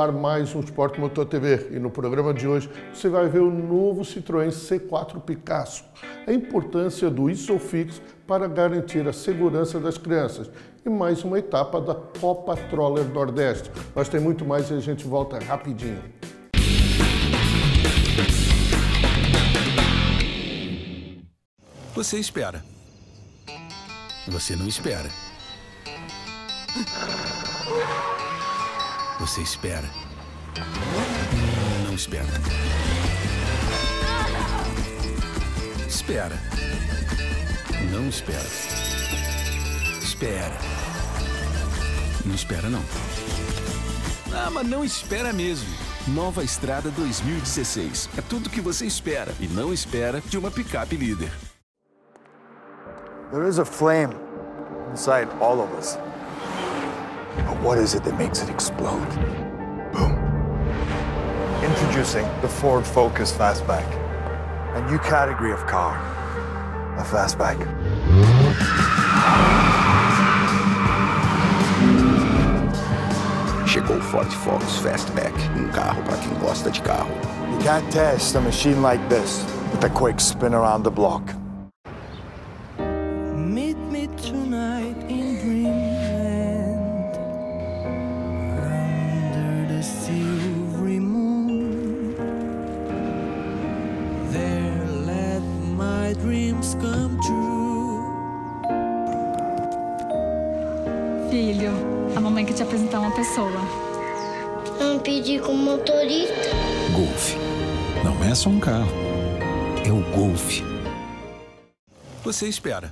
Ar mais um Esporte Motor TV e no programa de hoje você vai ver o novo Citroën C4 Picasso, a importância do ISOFIX para garantir a segurança das crianças e mais uma etapa da Copa Troller Nordeste. Mas tem muito mais e a gente volta rapidinho. Você espera. Você não espera. Você espera. Não espera. Espera. Não espera. Espera. Não espera, não. Ah, mas não espera mesmo. Nova Estrada 2016. É tudo que você espera e não espera de uma picape líder. There is a flame inside all of us. But what is it that makes it explode? Boom. Introducing the Ford Focus Fastback. A new category of car. A fastback. Chegou o Ford Focus Fastback, um carro para quem gosta de carro. You can't test a machine like this with a quick spin around the block. Só um carro. É o Golf. Você espera.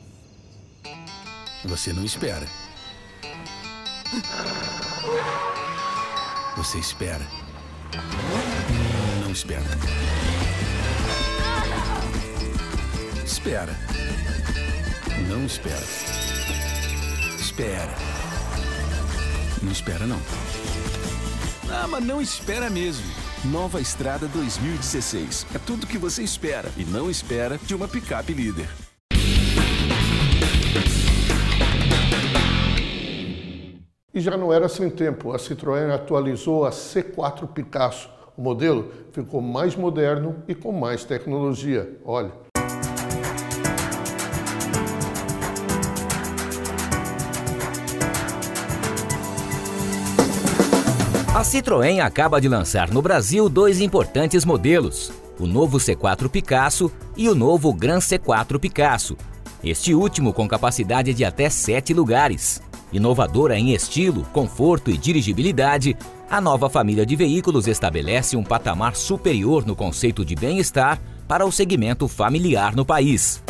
Você não espera. Você espera. Não espera. Espera. Não espera. Espera. Não espera, não. Ah, mas não espera mesmo. Nova Estrada 2016. É tudo que você espera e não espera de uma picape líder. E já não era sem tempo, a Citroën atualizou a C4 Picasso. O modelo ficou mais moderno e com mais tecnologia. Olha. Citroën acaba de lançar no Brasil dois importantes modelos, o novo C4 Picasso e o novo Gran C4 Picasso. Este último com capacidade de até 7 lugares. Inovadora em estilo, conforto e dirigibilidade, a nova família de veículos estabelece um patamar superior no conceito de bem-estar para o segmento familiar no país.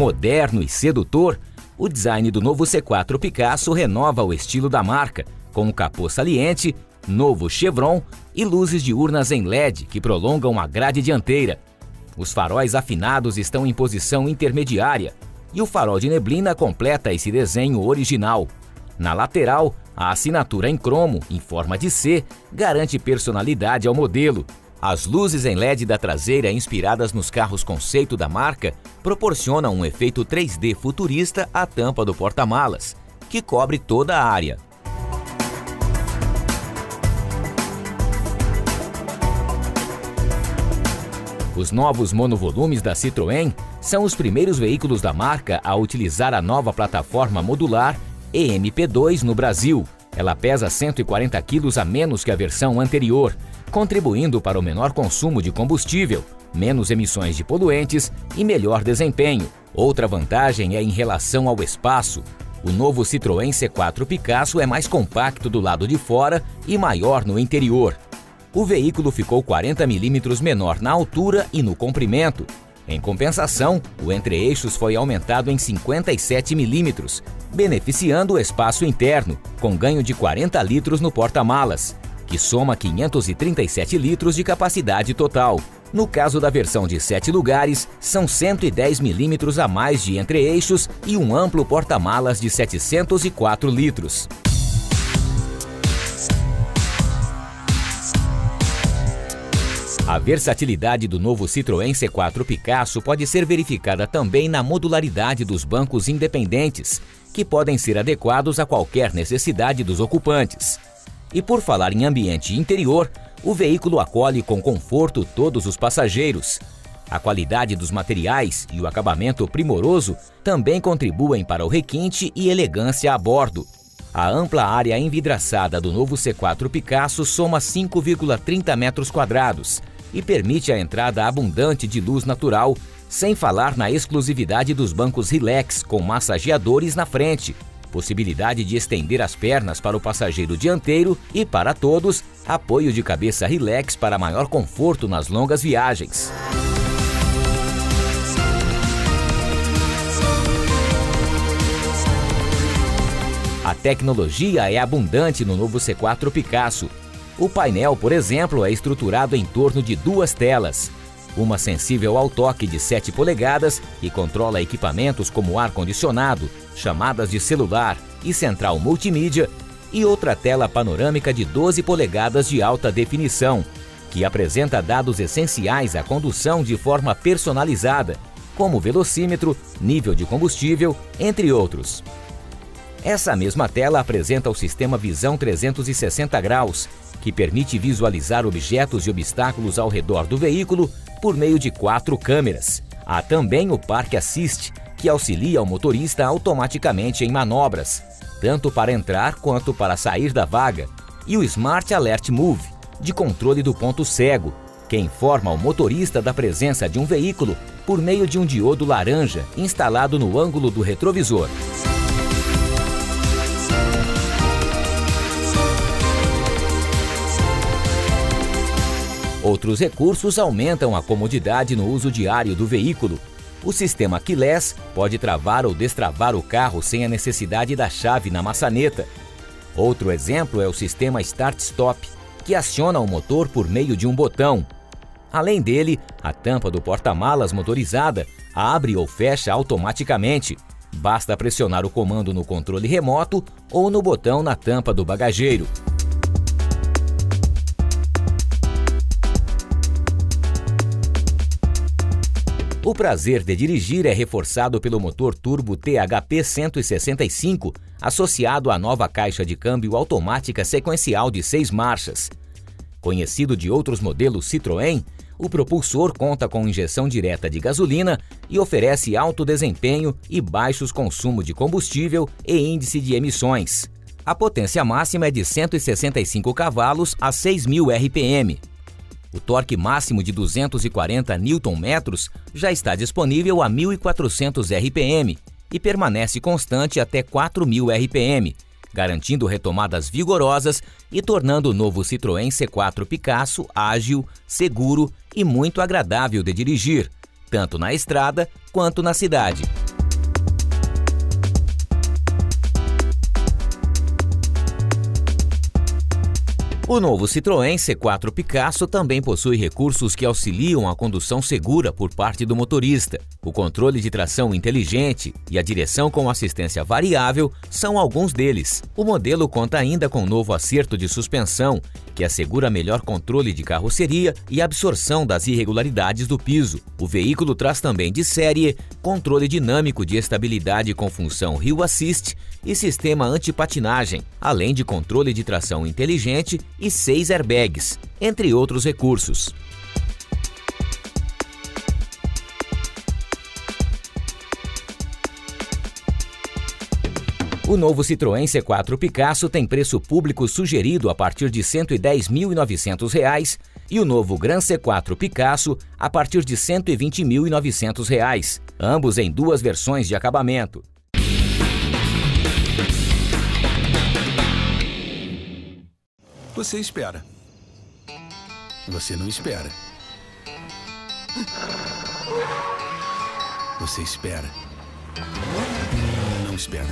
Moderno e sedutor, o design do novo C4 Picasso renova o estilo da marca, com um capô saliente, novo chevron e luzes diurnas em LED que prolongam a grade dianteira. Os faróis afinados estão em posição intermediária e o farol de neblina completa esse desenho original. Na lateral, a assinatura em cromo, em forma de C, garante personalidade ao modelo. As luzes em LED da traseira, inspiradas nos carros conceito da marca, proporcionam um efeito 3D futurista à tampa do porta-malas, que cobre toda a área. Os novos monovolumes da Citroën são os primeiros veículos da marca a utilizar a nova plataforma modular EMP2 no Brasil. Ela pesa 140 quilos a menos que a versão anterior, contribuindo para o menor consumo de combustível, menos emissões de poluentes e melhor desempenho. Outra vantagem é em relação ao espaço. O novo Citroën C4 Picasso é mais compacto do lado de fora e maior no interior. O veículo ficou 40 milímetros menor na altura e no comprimento. Em compensação, o entre-eixos foi aumentado em 57 milímetros, beneficiando o espaço interno, com ganho de 40 litros no porta-malas, que soma 537 litros de capacidade total. No caso da versão de 7 lugares, são 110 milímetros a mais de entre-eixos e um amplo porta-malas de 704 litros. A versatilidade do novo Citroën C4 Picasso pode ser verificada também na modularidade dos bancos independentes, que podem ser adequados a qualquer necessidade dos ocupantes. E por falar em ambiente interior, o veículo acolhe com conforto todos os passageiros. A qualidade dos materiais e o acabamento primoroso também contribuem para o requinte e elegância a bordo. A ampla área envidraçada do novo C4 Picasso soma 5,30 metros quadrados e permite a entrada abundante de luz natural, sem falar na exclusividade dos bancos Relax com massageadores na frente, possibilidade de estender as pernas para o passageiro dianteiro e, para todos, apoio de cabeça Relax para maior conforto nas longas viagens. A tecnologia é abundante no novo C4 Picasso. O painel, por exemplo, é estruturado em torno de duas telas. Uma sensível ao toque de 7 polegadas que controla equipamentos como ar-condicionado, chamadas de celular e central multimídia, e outra tela panorâmica de 12 polegadas de alta definição, que apresenta dados essenciais à condução de forma personalizada, como velocímetro, nível de combustível, entre outros. Essa mesma tela apresenta o sistema Visão 360 graus, que permite visualizar objetos e obstáculos ao redor do veículo por meio de quatro câmeras. Há também o Park Assist, que auxilia o motorista automaticamente em manobras, tanto para entrar quanto para sair da vaga, e o Smart Alert Move, de controle do ponto cego, que informa o motorista da presença de um veículo por meio de um diodo laranja instalado no ângulo do retrovisor. Outros recursos aumentam a comodidade no uso diário do veículo. O sistema keyless pode travar ou destravar o carro sem a necessidade da chave na maçaneta. Outro exemplo é o sistema Start-Stop, que aciona o motor por meio de um botão. Além dele, a tampa do porta-malas motorizada abre ou fecha automaticamente. Basta pressionar o comando no controle remoto ou no botão na tampa do bagageiro. O prazer de dirigir é reforçado pelo motor turbo THP 165, associado à nova caixa de câmbio automática sequencial de seis marchas. Conhecido de outros modelos Citroën, o propulsor conta com injeção direta de gasolina e oferece alto desempenho e baixos consumo de combustível e índice de emissões. A potência máxima é de 165 cavalos a 6.000 RPM, o torque máximo de 240 Nm já está disponível a 1.400 RPM e permanece constante até 4.000 RPM, garantindo retomadas vigorosas e tornando o novo Citroën C4 Picasso ágil, seguro e muito agradável de dirigir, tanto na estrada quanto na cidade. O novo Citroën C4 Picasso também possui recursos que auxiliam a condução segura por parte do motorista. O controle de tração inteligente e a direção com assistência variável são alguns deles. O modelo conta ainda com novo acerto de suspensão, que assegura melhor controle de carroceria e absorção das irregularidades do piso. O veículo traz também de série controle dinâmico de estabilidade com função Hill Assist e sistema antipatinagem, além de controle de tração inteligente e seis airbags, entre outros recursos. O novo Citroën C4 Picasso tem preço público sugerido a partir de R$ 110.900 e o novo Gran C4 Picasso a partir de R$ 120.900, ambos em duas versões de acabamento. Você espera. Você não espera. Você espera. Não espera.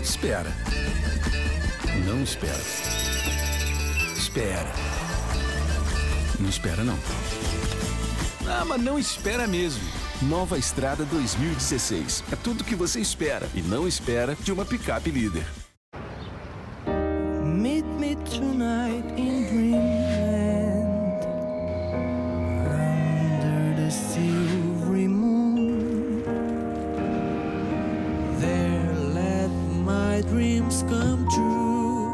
Espera. Não espera. Espera. Não espera, não. Ah, mas não espera mesmo. Nova Estrada 2016. É tudo que você espera e não espera de uma picape líder. Dreams come true.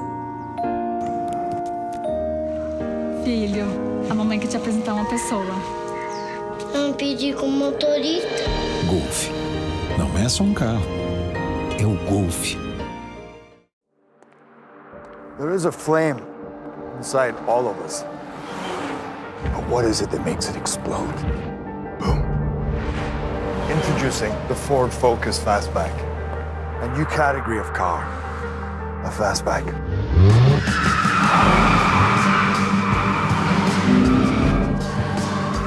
Filho, a mamãe quer te apresentar uma pessoa. Não pedi com motorista. Golf. Não é só um carro. É o Golf. There is a flame inside all of us. But what is it that makes it explode? Boom. Introducing the Ford Focus Fastback, a new category of car, a fastback.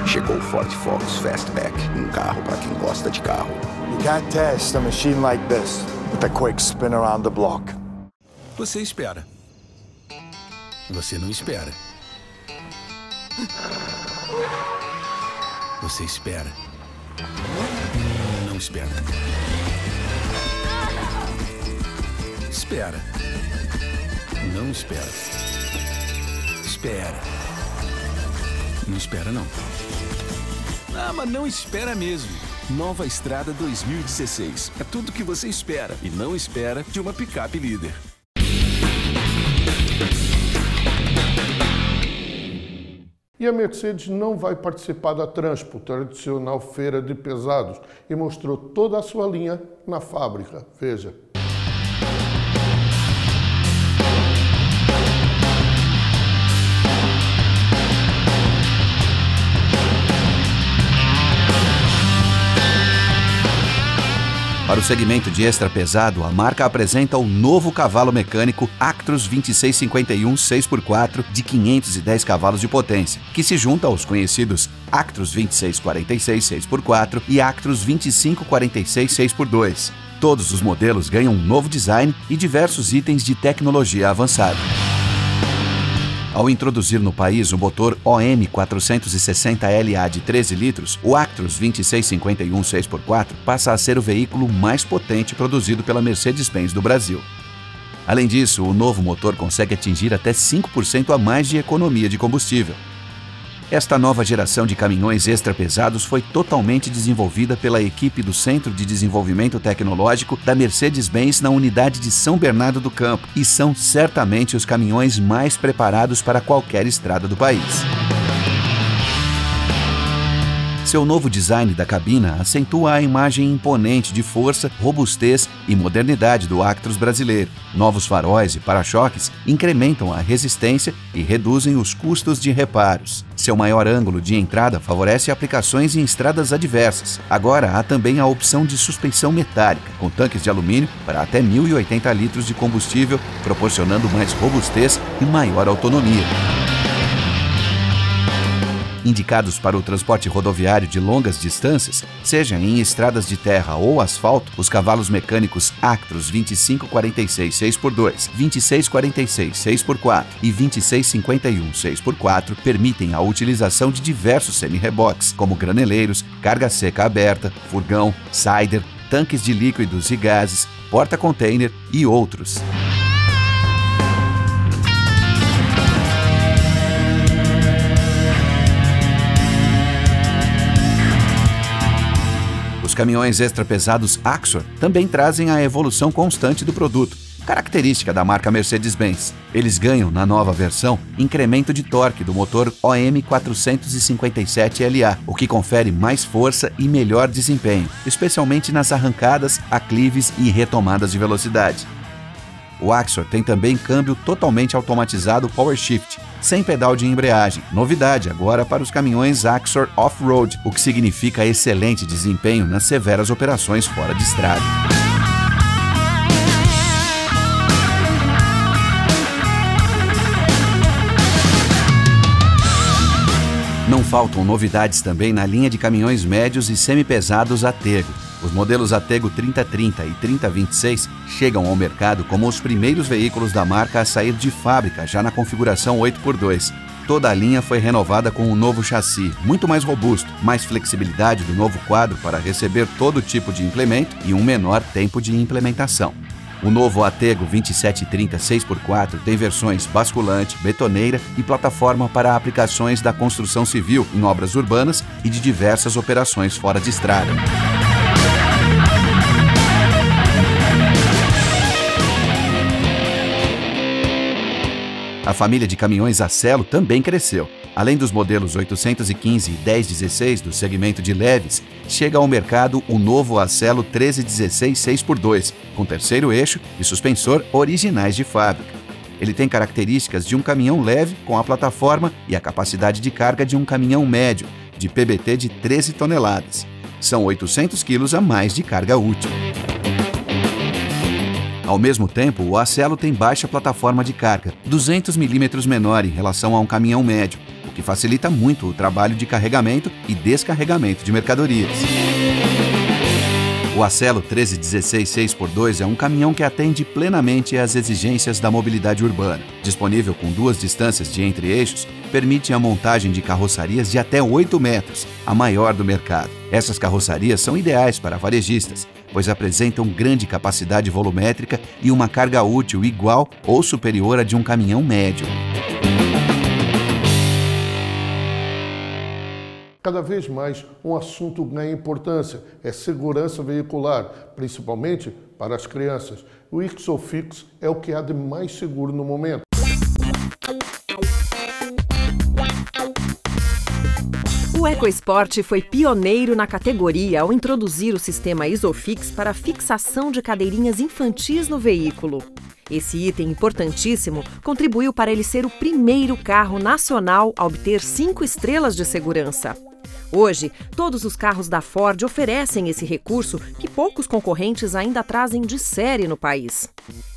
Chegou o Ford Focus Fastback, um carro para quem gosta de carro. You can't test a machine like this with a quick spin around the block. Você espera. Você não espera. Você espera. Não espera. Espera. Não espera. Espera. Não espera, não. Ah, mas não espera mesmo. Nova Estrada 2016. É tudo que você espera e não espera de uma picape líder. E a Mercedes não vai participar da Transpo, tradicional feira de pesados, e mostrou toda a sua linha na fábrica. Veja. Para o segmento de extra pesado, a marca apresenta o novo cavalo mecânico Actros 2651 6x4 de 510 cavalos de potência, que se junta aos conhecidos Actros 2646 6x4 e Actros 2546 6x2. Todos os modelos ganham um novo design e diversos itens de tecnologia avançada. Ao introduzir no país o motor OM 460LA de 13 litros, o Actros 2651 6x4 passa a ser o veículo mais potente produzido pela Mercedes-Benz do Brasil. Além disso, o novo motor consegue atingir até 5% a mais de economia de combustível. Esta nova geração de caminhões extra-pesados foi totalmente desenvolvida pela equipe do Centro de Desenvolvimento Tecnológico da Mercedes-Benz na unidade de São Bernardo do Campo e são certamente os caminhões mais preparados para qualquer estrada do país. Seu novo design da cabina acentua a imagem imponente de força, robustez e modernidade do Actros brasileiro. Novos faróis e para-choques incrementam a resistência e reduzem os custos de reparos. Seu maior ângulo de entrada favorece aplicações em estradas adversas. Agora há também a opção de suspensão metálica, com tanques de alumínio para até 1.080 litros de combustível, proporcionando mais robustez e maior autonomia. Indicados para o transporte rodoviário de longas distâncias, seja em estradas de terra ou asfalto, os cavalos mecânicos Actros 2546 6x2, 2646 6x4 e 2651 6x4 permitem a utilização de diversos semi-reboques, como graneleiros, carga seca aberta, furgão, cider, tanques de líquidos e gases, porta-container e outros. Os caminhões extra-pesados Axor também trazem a evolução constante do produto, característica da marca Mercedes-Benz. Eles ganham, na nova versão, incremento de torque do motor OM 457LA, o que confere mais força e melhor desempenho, especialmente nas arrancadas, aclives e retomadas de velocidade. O Axor tem também câmbio totalmente automatizado Power Shift, sem pedal de embreagem. Novidade agora para os caminhões Axor Off-Road, o que significa excelente desempenho nas severas operações fora de estrada. Não faltam novidades também na linha de caminhões médios e semipesados Atego. Os modelos Atego 3030 e 3026 chegam ao mercado como os primeiros veículos da marca a sair de fábrica já na configuração 8x2. Toda a linha foi renovada com um novo chassi, muito mais robusto, mais flexibilidade do novo quadro para receber todo tipo de implemento e um menor tempo de implementação. O novo Atego 2730 6x4 tem versões basculante, betoneira e plataforma para aplicações da construção civil em obras urbanas e de diversas operações fora de estrada. A família de caminhões Acelo também cresceu. Além dos modelos 815 e 1016 do segmento de leves, chega ao mercado o novo Acelo 1316 6x2, com terceiro eixo e suspensor originais de fábrica. Ele tem características de um caminhão leve com a plataforma e a capacidade de carga de um caminhão médio, de PBT de 13 toneladas. São 800 quilos a mais de carga útil. Ao mesmo tempo, o Acelo tem baixa plataforma de carga, 200 milímetros menor em relação a um caminhão médio, o que facilita muito o trabalho de carregamento e descarregamento de mercadorias. O Acelo 1316 6x2 é um caminhão que atende plenamente às exigências da mobilidade urbana. Disponível com duas distâncias de entre-eixos, permite a montagem de carroçarias de até 8 metros, a maior do mercado. Essas carroçarias são ideais para varejistas, pois apresentam grande capacidade volumétrica e uma carga útil igual ou superior à de um caminhão médio. Cada vez mais um assunto ganha importância, é segurança veicular, principalmente para as crianças. O Ixofix é o que há de mais seguro no momento. EcoSport foi pioneiro na categoria ao introduzir o sistema Isofix para fixação de cadeirinhas infantis no veículo. Esse item importantíssimo contribuiu para ele ser o primeiro carro nacional a obter cinco estrelas de segurança. Hoje, todos os carros da Ford oferecem esse recurso que poucos concorrentes ainda trazem de série no país.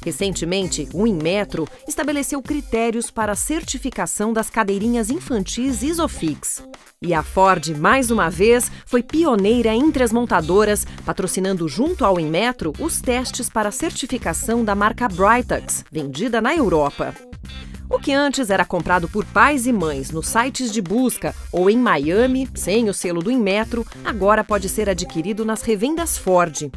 Recentemente, o Inmetro estabeleceu critérios para a certificação das cadeirinhas infantis Isofix. E a Ford, mais uma vez, foi pioneira entre as montadoras, patrocinando junto ao Inmetro os testes para a certificação da marca Brightux, vendida na Europa. O que antes era comprado por pais e mães nos sites de busca ou em Miami, sem o selo do Inmetro, agora pode ser adquirido nas revendas Ford.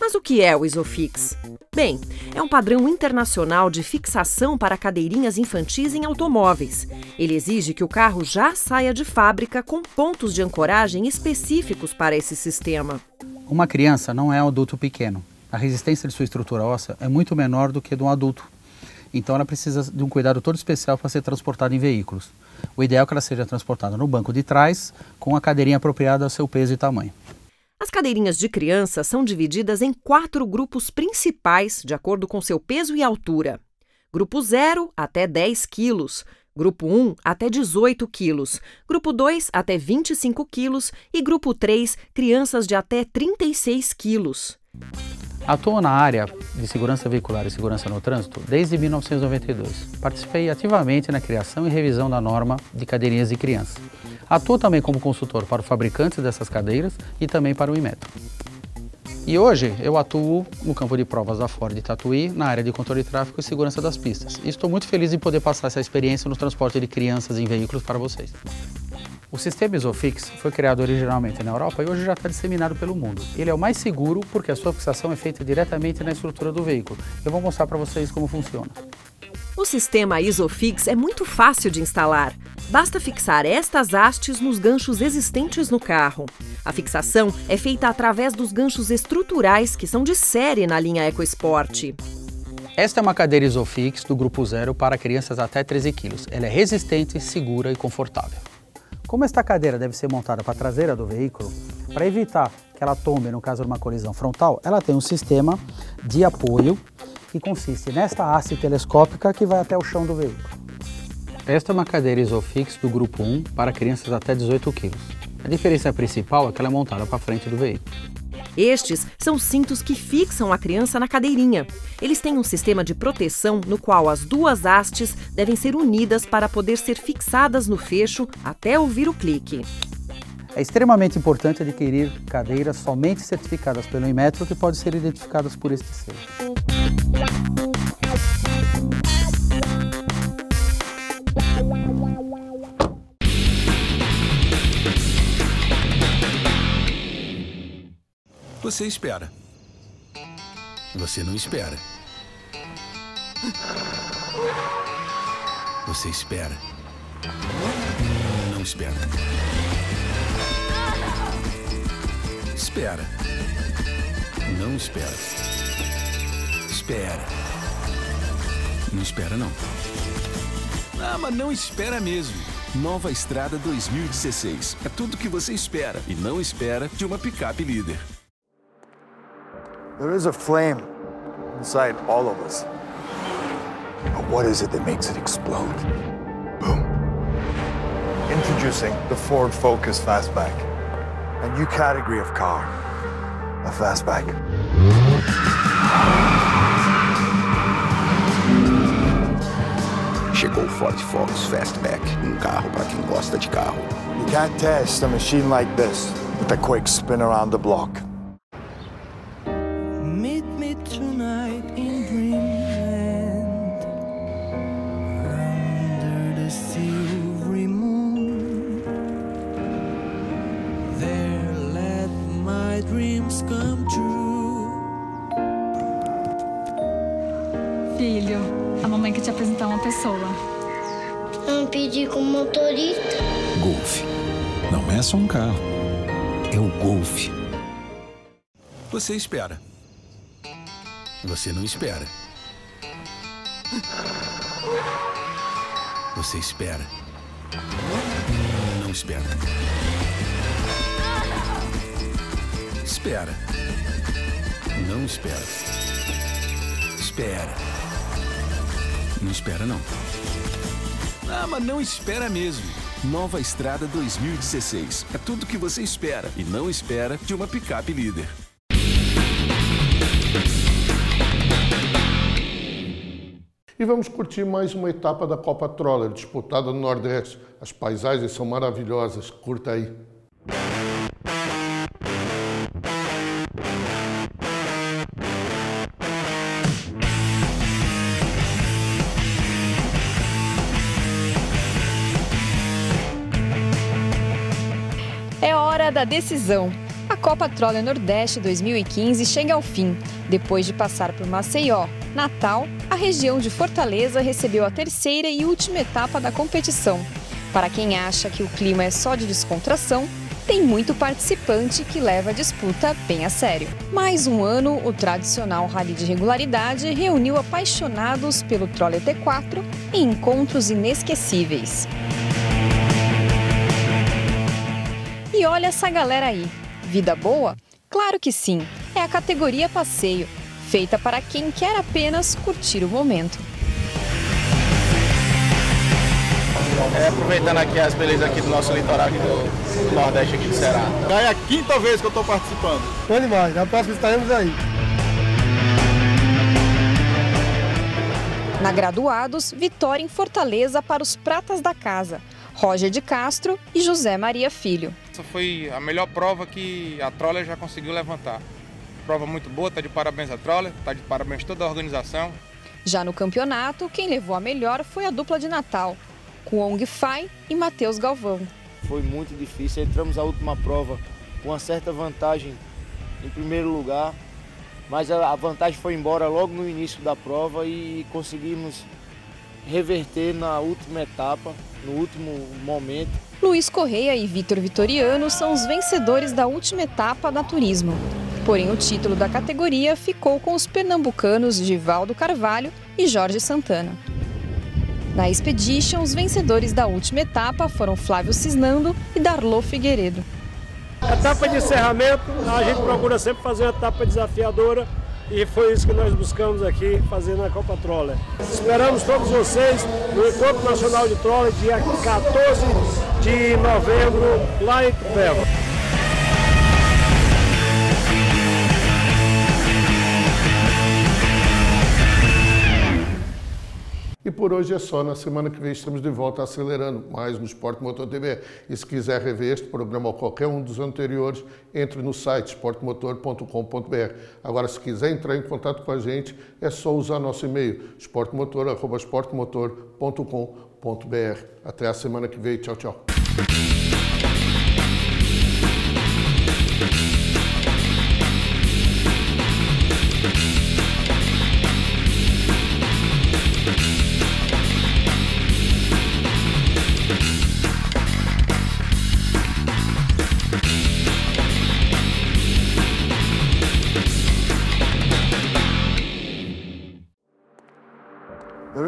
Mas o que é o Isofix? Bem, é um padrão internacional de fixação para cadeirinhas infantis em automóveis. Ele exige que o carro já saia de fábrica com pontos de ancoragem específicos para esse sistema. Uma criança não é um adulto pequeno. A resistência de sua estrutura óssea é muito menor do que de um adulto. Então ela precisa de um cuidado todo especial para ser transportada em veículos. O ideal é que ela seja transportada no banco de trás, com a cadeirinha apropriada ao seu peso e tamanho. As cadeirinhas de criança são divididas em quatro grupos principais, de acordo com seu peso e altura. Grupo 0 até 10 quilos, Grupo 1 até 18 quilos, Grupo 2 até 25 quilos e Grupo 3 crianças de até 36 quilos. Atuo na área de segurança veicular e segurança no trânsito desde 1992. Participei ativamente na criação e revisão da norma de cadeirinhas de criança. Atuo também como consultor para o fabricante dessas cadeiras e também para o Inmetro. E hoje eu atuo no campo de provas da Ford Tatuí, na área de controle de tráfego e segurança das pistas. E estou muito feliz em poder passar essa experiência no transporte de crianças em veículos para vocês. O sistema Isofix foi criado originalmente na Europa e hoje já está disseminado pelo mundo. Ele é o mais seguro porque a sua fixação é feita diretamente na estrutura do veículo. Eu vou mostrar para vocês como funciona. O sistema Isofix é muito fácil de instalar. Basta fixar estas hastes nos ganchos existentes no carro. A fixação é feita através dos ganchos estruturais que são de série na linha EcoSport. Esta é uma cadeira Isofix do grupo zero para crianças até 13 quilos. Ela é resistente, segura e confortável. Como esta cadeira deve ser montada para a traseira do veículo, para evitar que ela tombe no caso de uma colisão frontal, ela tem um sistema de apoio que consiste nesta haste telescópica que vai até o chão do veículo. Esta é uma cadeira Isofix do grupo 1 para crianças até 18 kg. A diferença principal é que ela é montada para frente do veículo. Estes são cintos que fixam a criança na cadeirinha. Eles têm um sistema de proteção no qual as duas hastes devem ser unidas para poder ser fixadas no fecho até ouvir o clique. É extremamente importante adquirir cadeiras somente certificadas pelo Inmetro que podem ser identificadas por este selo. Você espera. Você não espera. Você espera. Não espera. Espera. Não espera. Espera. Não espera, não. Ah, mas não espera mesmo. Nova Estrada 2016. É tudo que você espera e não espera de uma picape líder. There is a flame inside all of us. But what is it that makes it explode? Boom. Introducing the Ford Focus Fastback. A new category of car. A fastback. Chegou o Ford Focus Fastback, um carro para quem gosta de carro. You can't test a machine like this with a quick spin around the block. Você espera. Você não espera. Você espera. Não espera. Espera. Não espera. Espera. Não espera, não. Ah, mas não espera mesmo. Nova Estrada 2016. É tudo que você espera e não espera de uma picape líder. E vamos curtir mais uma etapa da Copa Troller, disputada no Nordeste. As paisagens são maravilhosas, curta aí. É hora da decisão. Copa Troller Nordeste 2015 chega ao fim. Depois de passar por Maceió, Natal, a região de Fortaleza recebeu a terceira e última etapa da competição. Para quem acha que o clima é só de descontração, tem muito participante que leva a disputa bem a sério. Mais um ano, o tradicional Rally de Regularidade reuniu apaixonados pelo Troller T4 em encontros inesquecíveis. E olha essa galera aí. Vida boa? Claro que sim. É a categoria passeio, feita para quem quer apenas curtir o momento. É, aproveitando aqui as belezas aqui do nosso litoral aqui do, do Nordeste aqui do Ceará. Já é a quinta vez que eu estou participando. Bom demais, na próxima estaremos aí. Na Graduados, vitória em Fortaleza para os pratas da casa, Roger de Castro e José Maria Filho. Essa foi a melhor prova que a Troller já conseguiu levantar. Prova muito boa, tá de parabéns a Troller, tá de parabéns toda a organização. Já no campeonato, quem levou a melhor foi a dupla de Natal, Kuong Fai e Matheus Galvão. Foi muito difícil, entramos a última prova com uma certa vantagem em primeiro lugar, mas a vantagem foi embora logo no início da prova e conseguimos reverter na última etapa, no último momento. Luiz Correia e Vitor Vitoriano são os vencedores da última etapa da Turismo. Porém, o título da categoria ficou com os pernambucanos Givaldo Carvalho e Jorge Santana. Na Expedition, os vencedores da última etapa foram Flávio Cisnando e Darlô Figueiredo. Etapa de encerramento, a gente procura sempre fazer uma etapa desafiadora e foi isso que nós buscamos aqui fazer na Copa Troller. Esperamos todos vocês no Encontro Nacional de Troller, dia 14 de novembro, lá em Tupéva. E por hoje é só. Na semana que vem estamos de volta acelerando mais no Esporte Motor TV. E se quiser rever este programa ou qualquer um dos anteriores, entre no site esportemotor.com.br. Agora, se quiser entrar em contato com a gente, é só usar nosso e-mail esportemotor.com.br. Até a semana que vem. Tchau, tchau.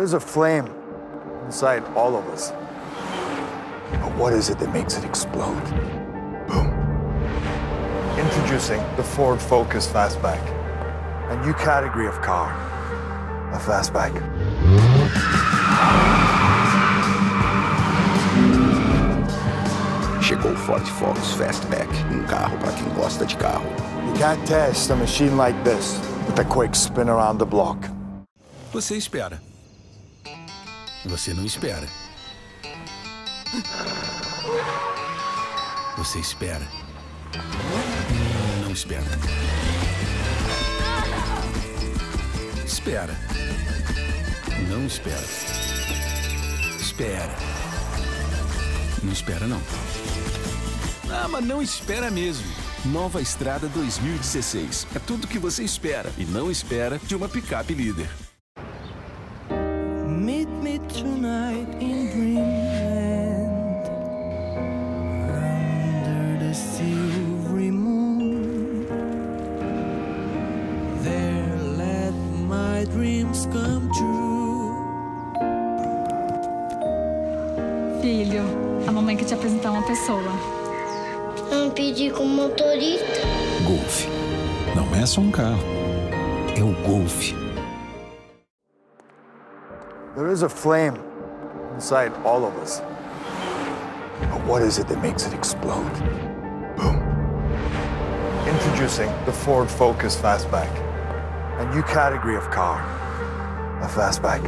There is a flame inside all of us. But what is it that makes it explode? Boom. Introducing the Ford Focus Fastback, a new category of car, a fastback. Chegou o Ford Focus Fastback, um carro para quem gosta de carro. You can't test a machine like this with a quick spin around the block. Você espera. Você não espera. Você espera. Não espera. Espera. Não espera. Espera. Não espera, não. Ah, mas não espera mesmo. Nova Estrada 2016. É tudo que você espera e não espera de uma picape líder. There is a flame inside all of us. But what is it that makes it explode? Boom. Introducing the Ford Focus Fastback, a new category of car, a fastback.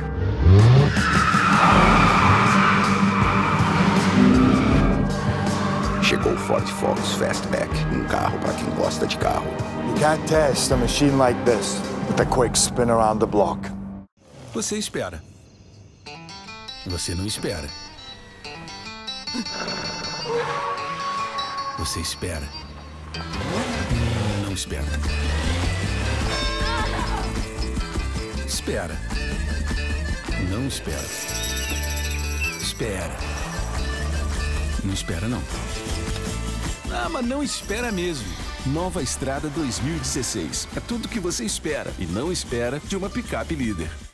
Chegou o Ford Focus Fastback, um carro para quem gosta de carro. You can't test a machine like this with a quick spin around the block. Você espera. Você não espera. Você espera. Não espera. Espera. Não espera. Espera. Não espera, não. Ah, mas não espera mesmo. Nova Estrada 2016. É tudo que você espera e não espera de uma picape líder.